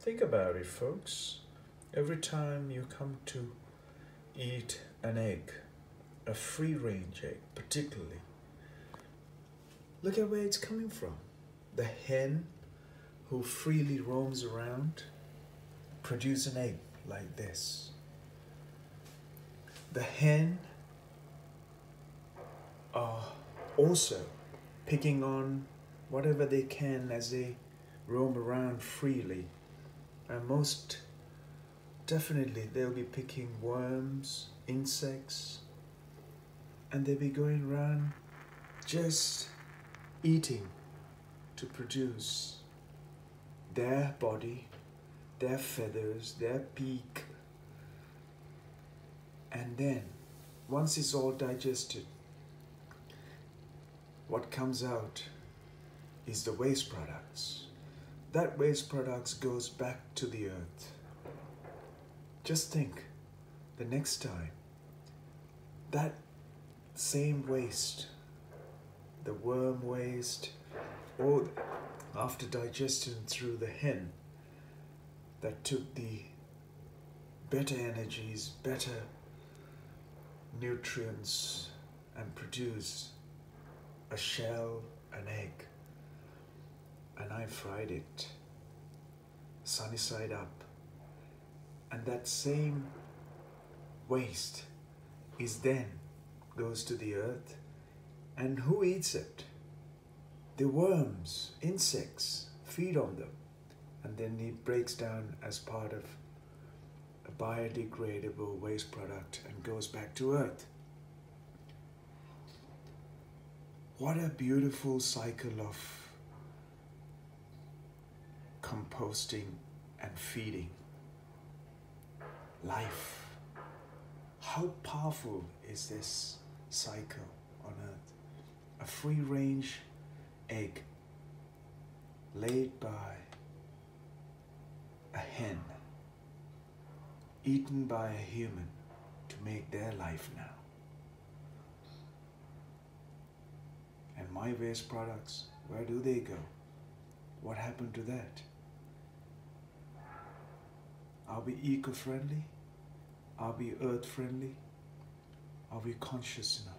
Think about it, folks. Every time you come to eat an egg, a free range egg, particularly, look at where it's coming from. The hen who freely roams around produce an egg like this. The hen are also picking on whatever they can as they roam around freely. And most definitely they'll be picking worms, insects, and they'll be going around just eating to produce their body, their feathers, their beak. And then, once it's all digested, what comes out is the waste products. That waste products goes back to the earth. Just think the next time that same waste, the worm waste, or after digestion through the hen that took the better energies, better nutrients, and produced a shell, an egg, and I fried it sunny side up. And that same waste is then goes to the earth, and who eats it? The worms, insects feed on them, and then it breaks down as part of a biodegradable waste product and goes back to earth. What a beautiful cycle of composting and feeding. Life. How powerful is this cycle on earth? A free range egg laid by a hen, eaten by a human to make their life now. And my waste products, where do they go? What happened to that? Are we eco friendly? Are we earth friendly? Are we conscious enough?